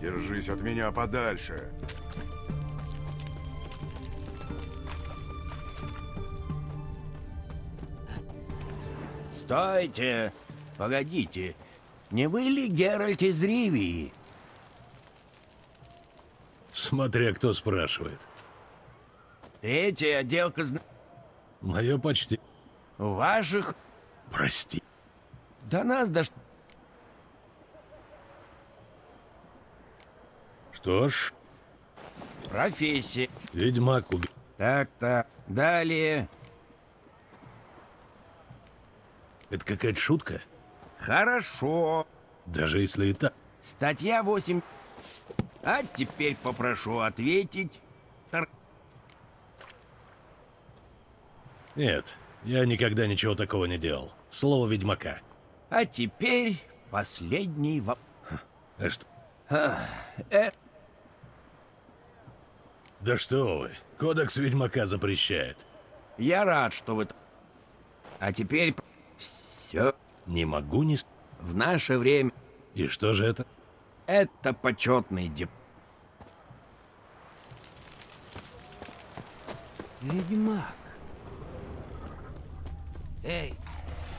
Держись от меня подальше. Стойте! Погодите. Не вы ли Геральт из Ривии? Смотря кто спрашивает. Третья отделка зна... Мое почти... Ваших... Прости. До нас дош... Что ж, Профессия. ведьмак убил. Так-так. Далее. Это какая-то шутка? Хорошо. Даже если и так. Статья 8. А теперь попрошу ответить. Нет, я никогда ничего такого не делал. Слово ведьмака. А теперь последний вопрос. А что? Э, Да что вы, кодекс ведьмака запрещает. я рад, что вы... А теперь все Не могу не... в наше время. И что же это? Это почетный деп... Ведьмак. Эй,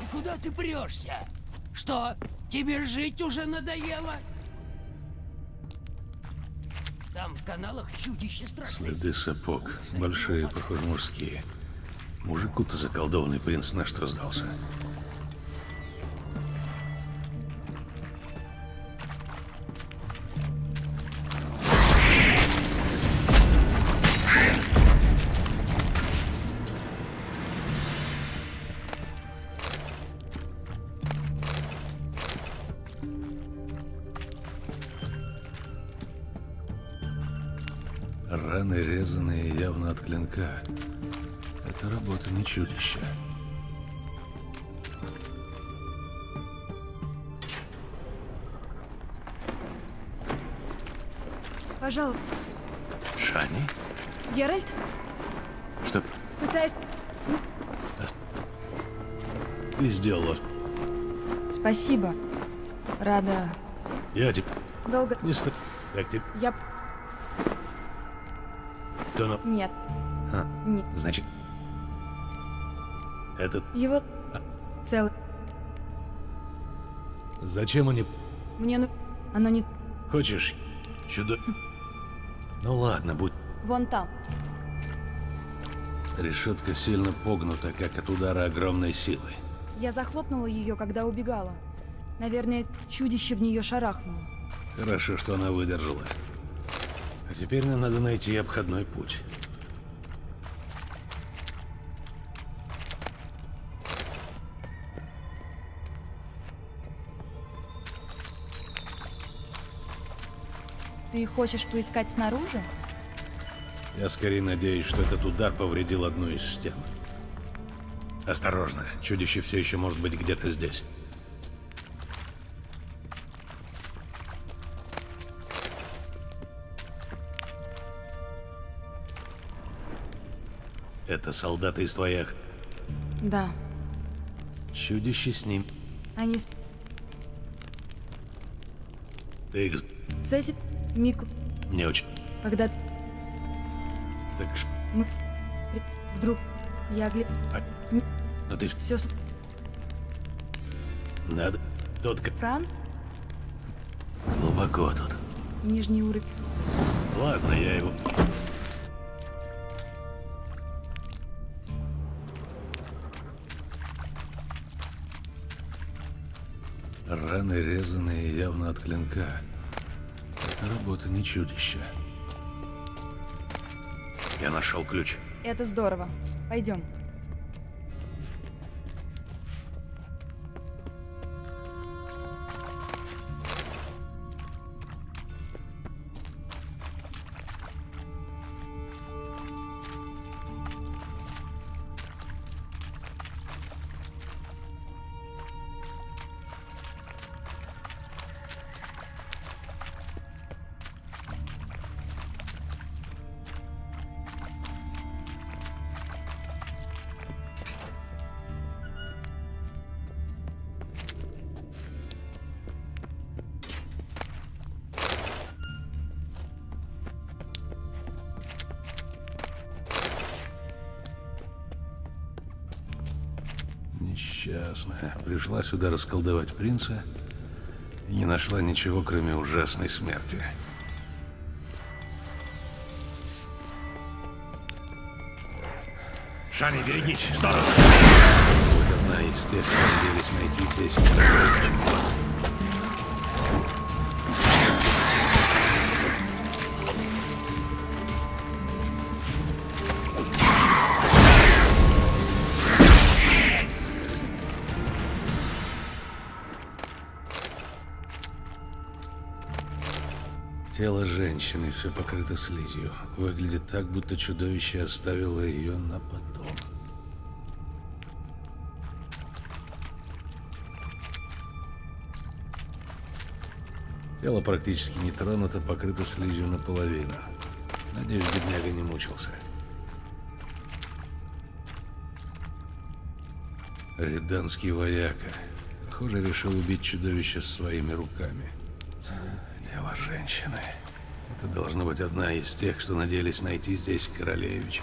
и куда ты прешься? Что, тебе жить уже надоело? Там в каналах чудище страшное. Следы сапог. Большие, похоже, мужские. Мужику-то заколдованный принц на что сдался? Чудища. Пожалуйста, Шани? Геральт, Что пытаюсь... ты сделала? Спасибо. Рада. Я тебе Долго... не ста... Как тебе? Я... Кто на... Нет. А, Нет. значит... Этот... Его... Целый... Зачем они... Мне ну... Оно не... Хочешь? Чудо... Ну ладно, будь... Вон там. Решетка сильно погнута, как от удара огромной силы. Я захлопнула ее, когда убегала. Наверное, чудище в нее шарахнуло. Хорошо, что она выдержала. А теперь нам надо найти обходной путь. Ты хочешь поискать снаружи? Я скорее надеюсь, что этот удар повредил одну из стен. Осторожно, чудище все еще может быть где-то здесь. Это солдаты из твоих. Да. Чудище с ним. Они... с- Ты их... з- Сеси... Мик... Не очень. Когда Так мы... Вдруг... Я а, Ну ты ж- Все... надо. Тот Франц? глубоко тут. Нижний уровень. Ладно, я его... Раны резаные явно от клинка. Работа не чудища. Я нашел ключ. Это здорово. Пойдем. Несчастная. Пришла сюда расколдовать принца и не нашла ничего, кроме ужасной смерти. Шани, берегись! Сторону! Вот одна из тех, кто надеялись найти здесь. Тело женщины все покрыто слизью. Выглядит так, будто чудовище оставило ее на потом. Тело практически не тронуто, покрыто слизью наполовину. Надеюсь, бедняга не мучился. Реданский вояка. Похоже, решил убить чудовище своими руками. Тело женщины. Это должна быть одна из тех, что надеялись найти здесь королевича.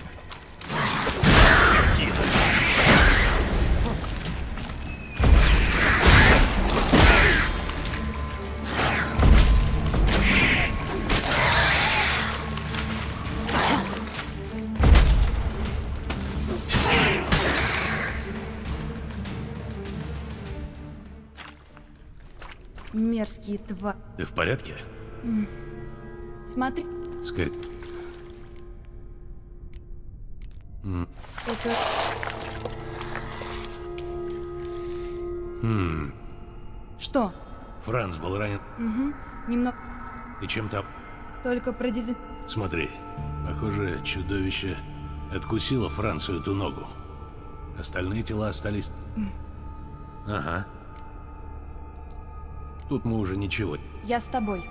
Мерзкие тва... Ты в порядке? Смотри, Скорее. это... Что? Франц был ранен. Немного... Ты чем-то... Только продизель... Смотри. Похоже, чудовище откусило Францу эту ногу. Остальные тела остались... Ага. Тут мы уже ничего. Я с тобой.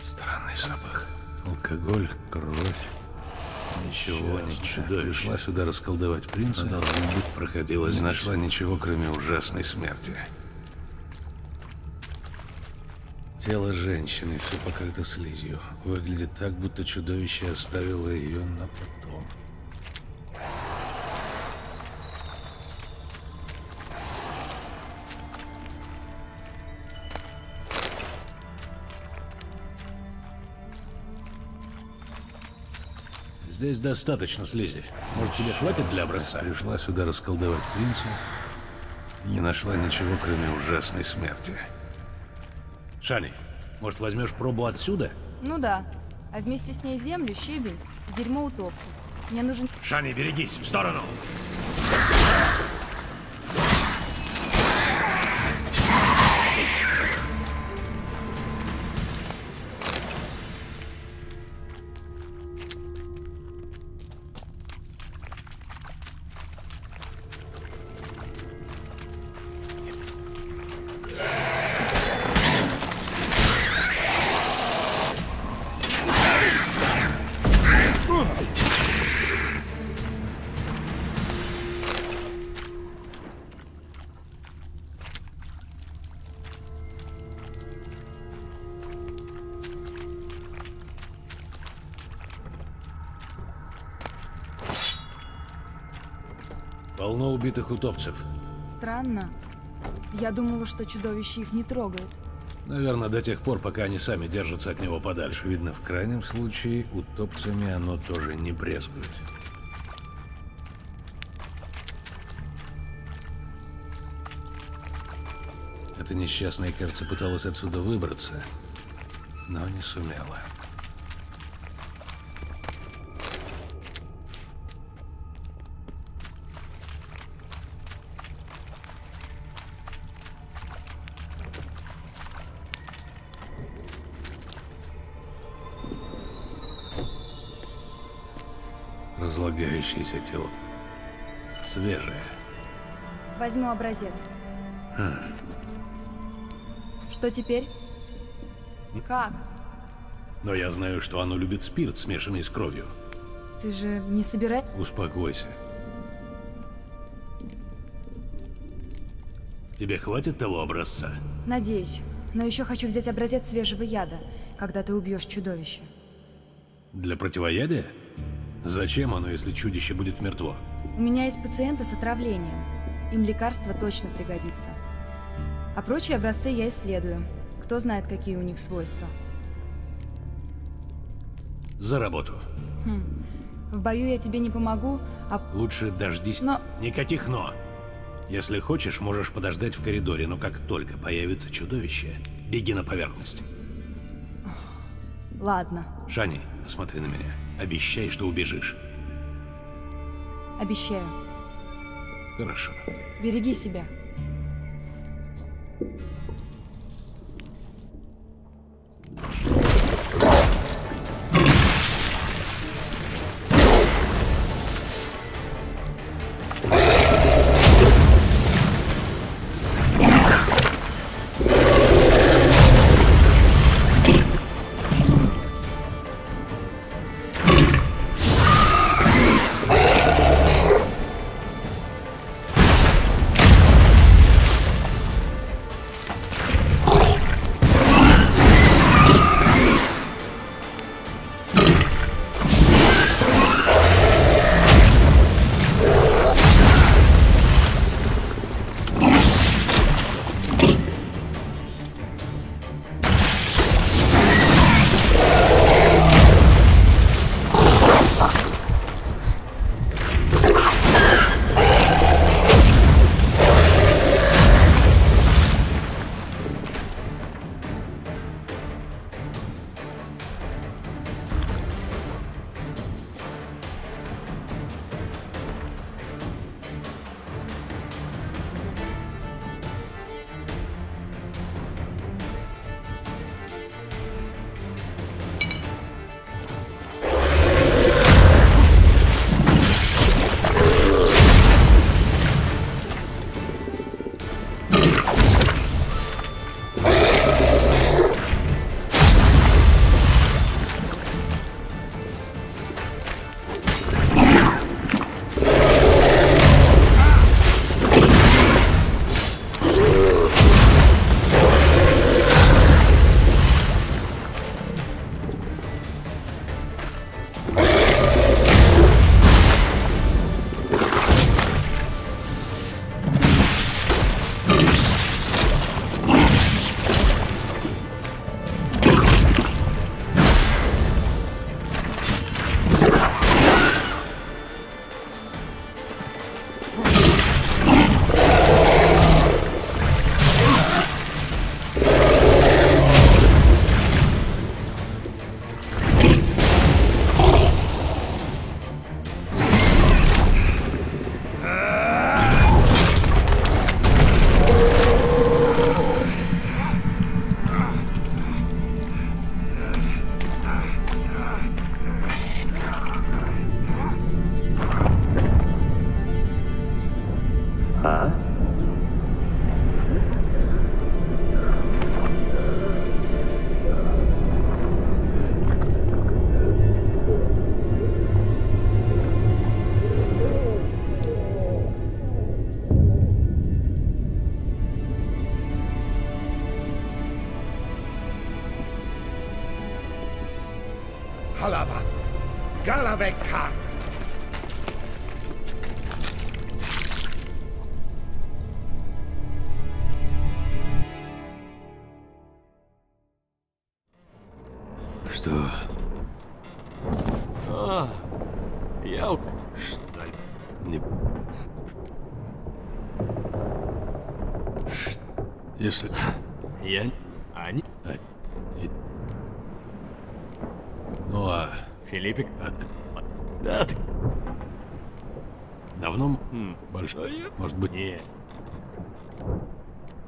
Странный запах. Алкоголь, кровь. Ничего, не чудовище. Пришла сюда расколдовать принца. Должно быть, проходила Не нашла ничего, кроме ужасной смерти. Тело женщины все покрыто слизью. Выглядит так, будто чудовище оставило ее на потом. Здесь достаточно слизи. Может, тебе хватит для образца? Пришла сюда расколдовать принца и не нашла ничего, кроме ужасной смерти. Шани, может, возьмешь пробу отсюда? Ну да. А вместе с ней землю, щебень, дерьмо утопцев. Мне нужен... Шани, берегись! В сторону! Полно убитых утопцев. Странно. Я думала, что чудовище их не трогает. Наверное, до тех пор, пока они сами держатся от него подальше. Видно, в крайнем случае, утопцами оно тоже не брезгует. Эта несчастная, кажется, пыталась отсюда выбраться, но не сумела. Разлагающееся тело. Свежее. Возьму образец. Что теперь? Как? Но я знаю, что оно любит спирт, смешанный с кровью. Ты же не собирай... Успокойся. Тебе хватит того образца? Надеюсь. Но еще хочу взять образец свежего яда, когда ты убьешь чудовище. Для противоядия? Зачем оно, если чудище будет мертво? У меня есть пациенты с отравлением. Им лекарство точно пригодится. А прочие образцы я исследую. Кто знает, какие у них свойства. За работу. В бою я тебе не помогу, а... Лучше дождись. Но... Никаких «но». Если хочешь, можешь подождать в коридоре, но как только появится чудовище, беги на поверхность. Ладно, Шани, посмотри на меня. Обещай, что убежишь. обещаю. Хорошо. Береги себя. Что? Не... Если... Я... Они... А, и- Ну а... Филиппик... а ты? Да, ты... давно Хм, большой? а. Может быть, Не,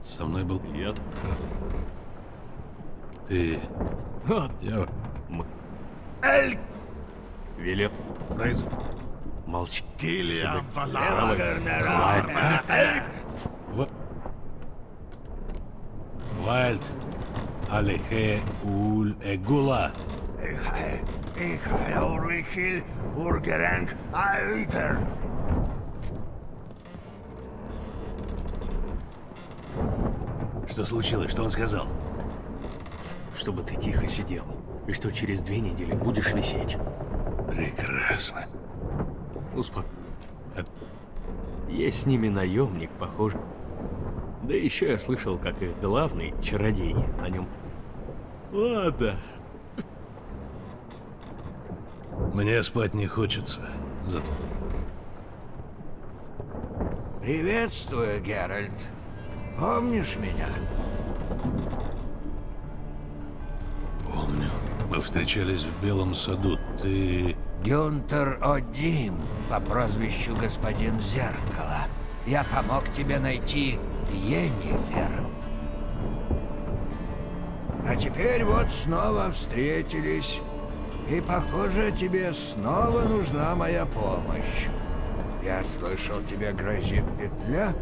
со мной был... я... Ты... Вот, Я... мы... Эль! Велел... Райз... Молчи. Килиам Правый. Валагернера. Эль В... Вальд... Алехе Ул Эгула. Ихай. Урихил. Ургеренг. Аитер. Что случилось? Что он сказал? Чтобы ты тихо сидел. И что через две недели будешь висеть. Прекрасно. Успок... Это- Есть с ними наемник, похоже. Да еще я слышал, как их главный, чародей, о нем... Ладно. Мне спать не хочется. Зато Приветствую, Геральт. Помнишь меня? помню. Мы встречались в Белом саду. Ты... Гюнтер Одим по прозвищу Господин Зеркало. Я помог тебе найти Йеннифер. А теперь вот снова встретились. И, похоже, тебе снова нужна моя помощь. Я слышал, тебе грозит петля?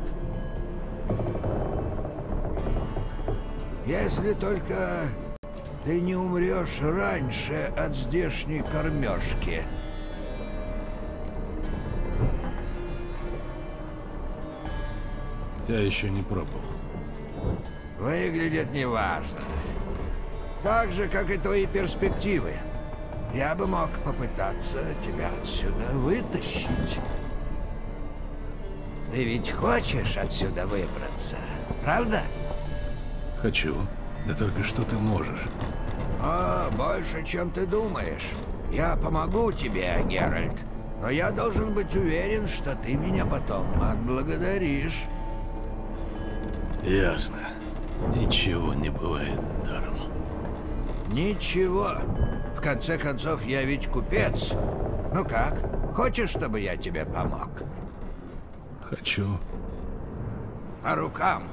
Если только ты не умрешь раньше от здешней кормежки. Я еще не пробовал. Выглядит неважно. Так же, как и твои перспективы. Я бы мог попытаться тебя отсюда вытащить. Ты ведь хочешь отсюда выбраться, правда? Хочу. Да только что ты можешь? О, больше, чем ты думаешь. Я помогу тебе, Геральт. Но я должен быть уверен, что ты меня потом отблагодаришь. Ясно. Ничего не бывает даром. Ничего. В конце концов, я ведь купец. Ну как, хочешь, чтобы я тебе помог? Хочу. По рукам.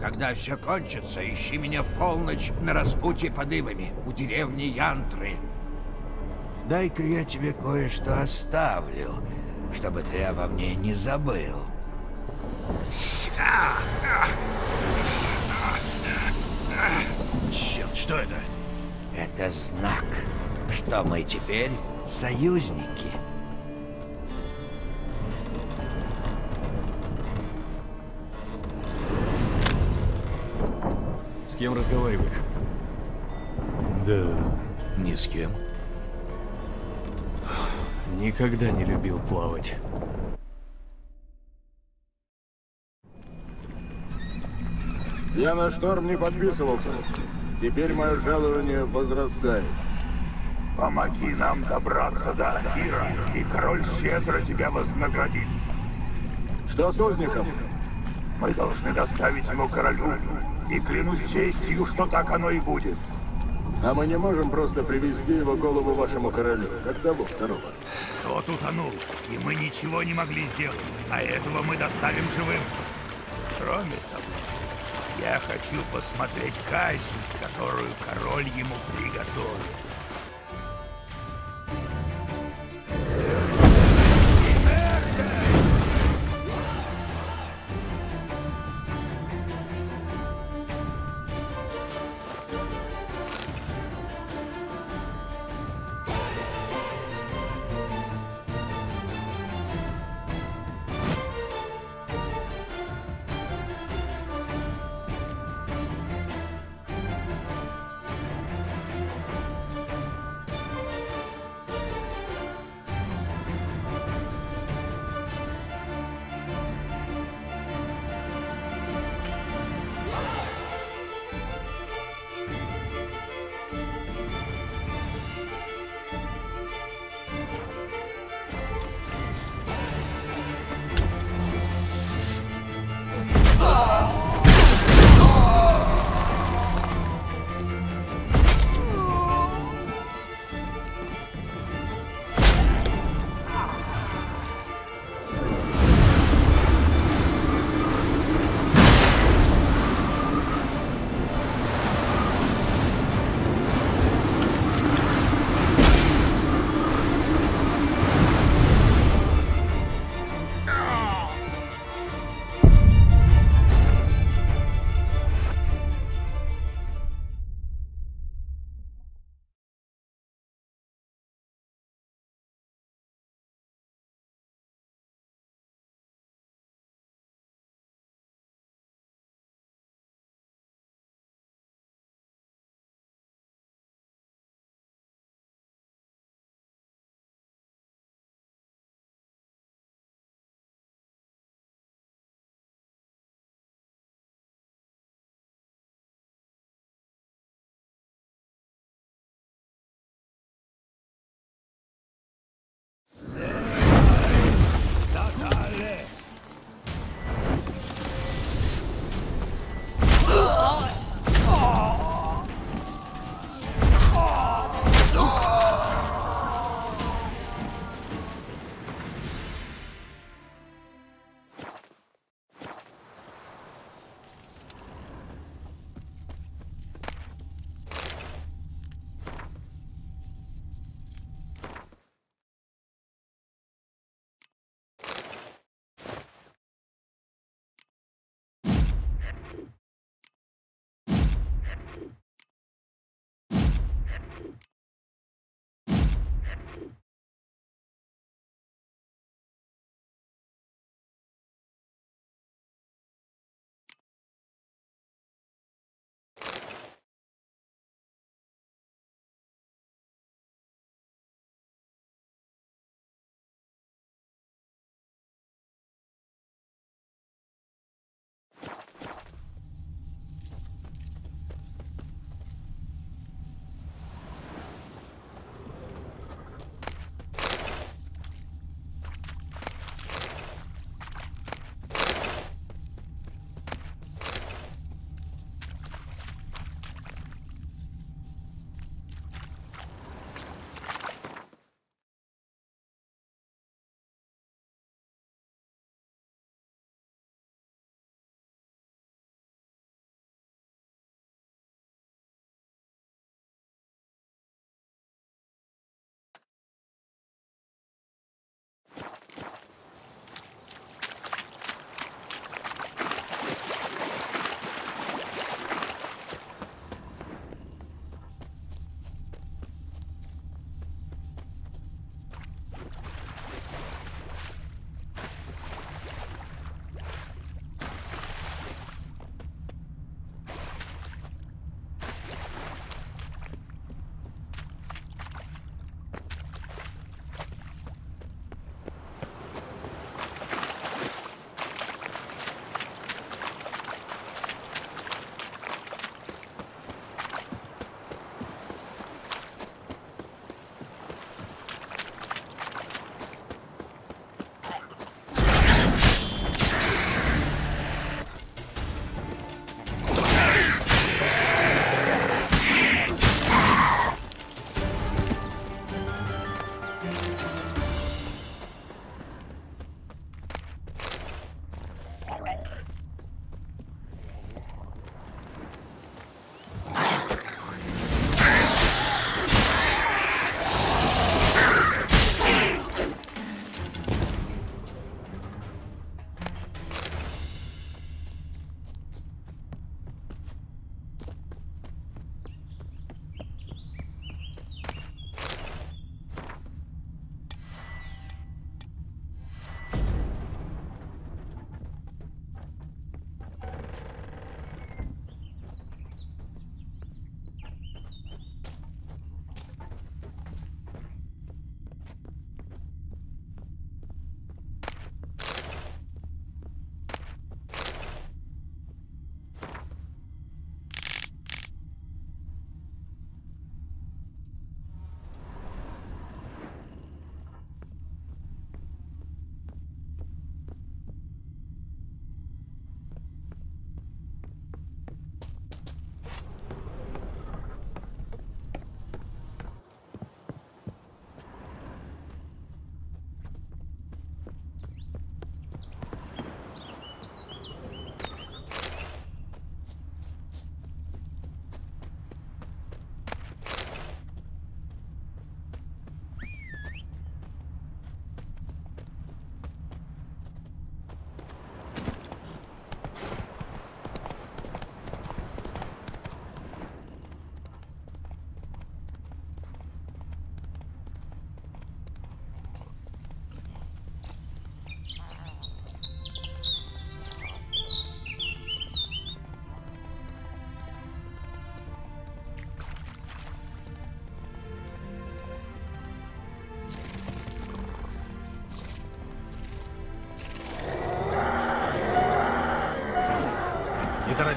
Когда все кончится, ищи меня в полночь на распутье под Ивами, у деревни Янтры. Дай-ка я тебе кое-что оставлю, чтобы ты обо мне не забыл. Черт, что это? Это знак, что мы теперь союзники. Кем разговариваешь? Да, ни с кем. Никогда не любил плавать. Я на шторм не подписывался. Теперь мое жалование возрастает. Помоги нам добраться до Афира, и король щедро тебя вознаградит. Что с узником? Мы должны доставить его королю, и клянусь честью, что так оно и будет. А мы не можем просто привести его голову вашему королю, как того второго. Тот утонул, и мы ничего не могли сделать, а этого мы доставим живым. Кроме того, я хочу посмотреть казнь, которую король ему приготовил.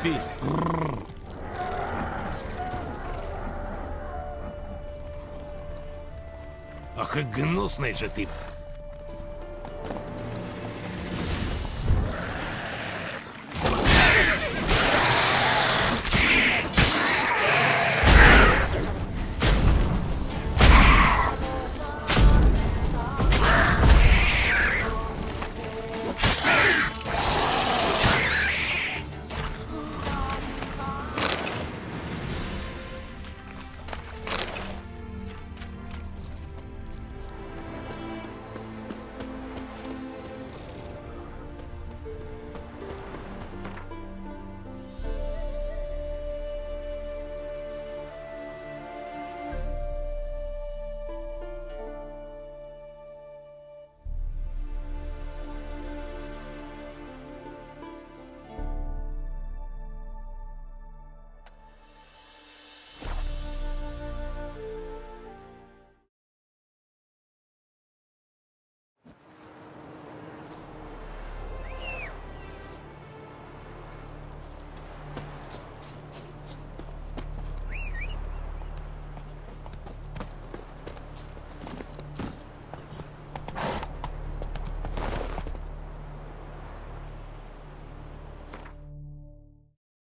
Торопись. Ах и гнусный же ты,